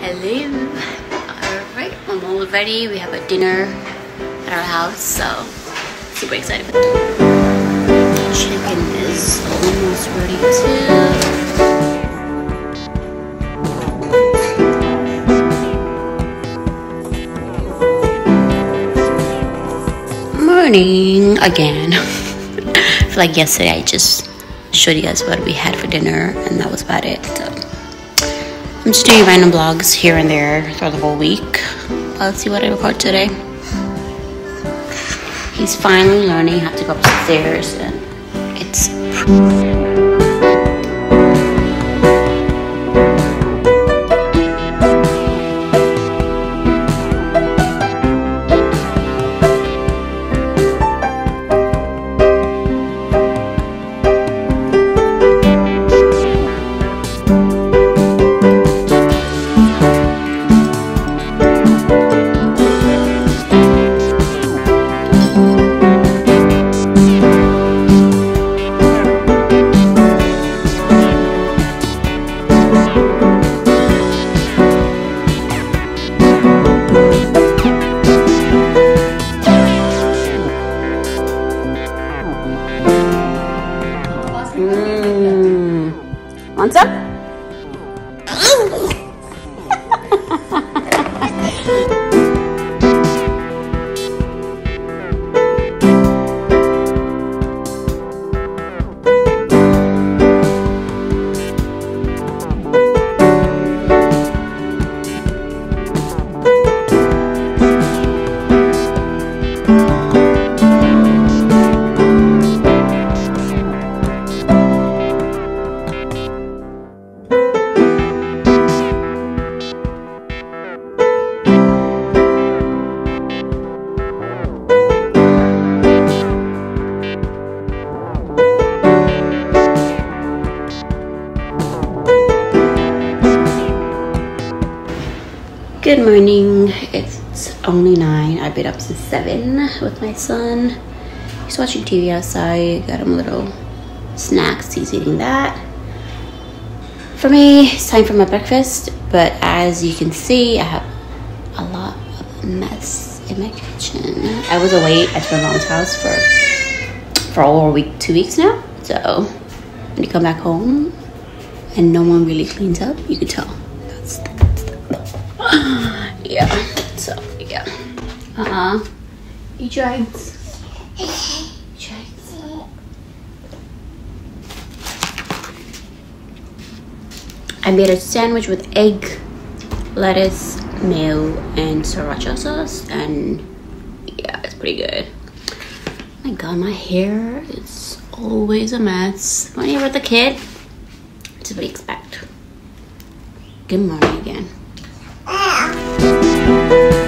Hello. Alright, I'm all ready. We have a dinner at our house, so super excited. Chicken is almost ready too. Morning again. Like yesterday I just showed you guys what we had for dinner and that was about it. So I'm just doing random vlogs here and there throughout the whole week. Let's see what I record today. He's finally learning how to go upstairs and it's morning. It's only nine. I've been up since seven with my son. He's watching TV outside. Got him little snacks. He's eating that. For me, it's time for my breakfast. But as you can see, I have a lot of mess in my kitchen. I was away at my mom's house for for over a week, two weeks now. So when you come back home and no one really cleans up, you can tell. That's, that's yeah. So yeah. Uh huh. Eat your eggs. Eat your eggs. I made a sandwich with egg, lettuce, mayo, and sriracha sauce, and yeah, it's pretty good. my god, my hair is always a mess. When you're with a kid, it's what you expect. Good morning again. Hey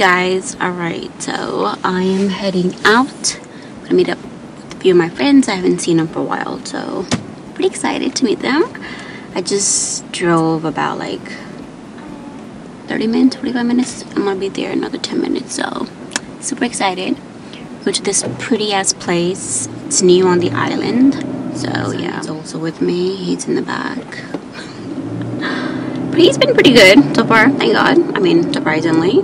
guys, alright, so I am heading out. I'm gonna meet up with a few of my friends. I haven't seen them for a while, so pretty excited to meet them. I just drove about like 30 minutes, 45 minutes. I'm gonna be there another 10 minutes, so super excited. Go to this pretty ass place. It's new on the island. So yeah, he's also with me. He's in the back. But he's been pretty good so far, thank God. I mean, surprisingly.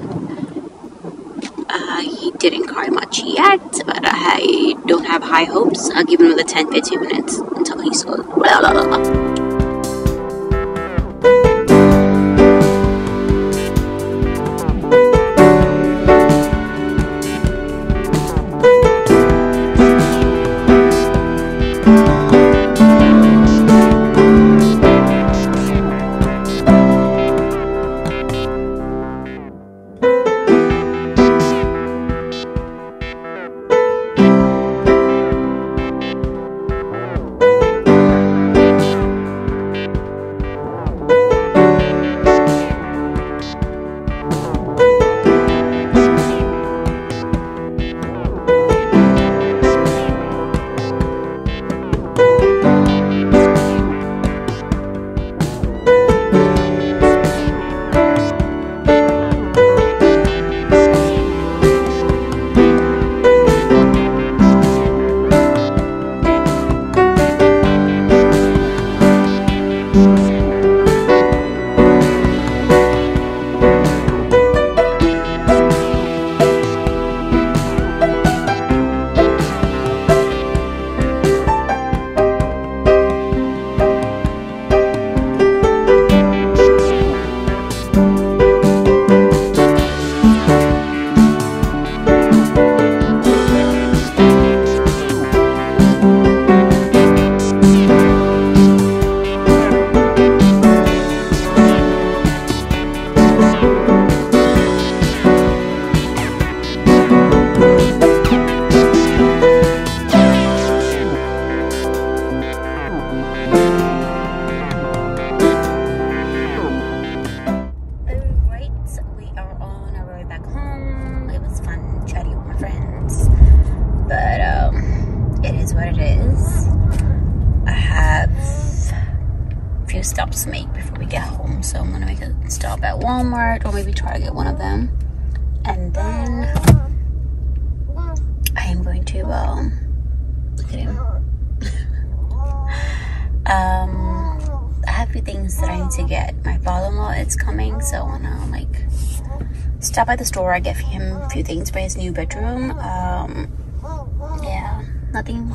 Uh, didn't cry much yet, but I don't have high hopes. I'll give him another 10 15 minutes until he's blah, Or maybe try to get one of them. And then I am going to, um, look at him. um, I have a few things that I need to get. My father-in-law is coming, so I wanna like stop by the store. I get him a few things for his new bedroom. Um, yeah, nothing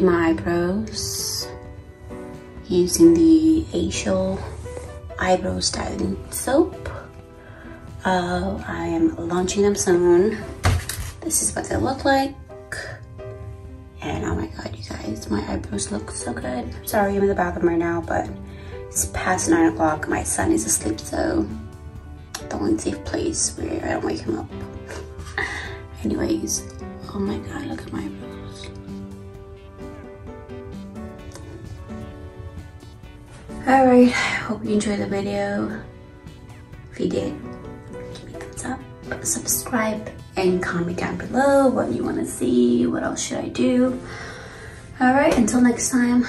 my eyebrows using the Aaishal eyebrow styling soap. Uh, I am launching them soon. This is what they look like. And oh my god, you guys, my eyebrows look so good. Sorry, I'm in the bathroom right now, but it's past nine o'clock. My son is asleep, so the only safe place where I don't wake him up. Anyways, oh my god, look at my eyebrows. Alright, hope you enjoyed the video. If you did, give me a thumbs up, subscribe, and comment down below what you want to see, what else should I do. Alright, until next time.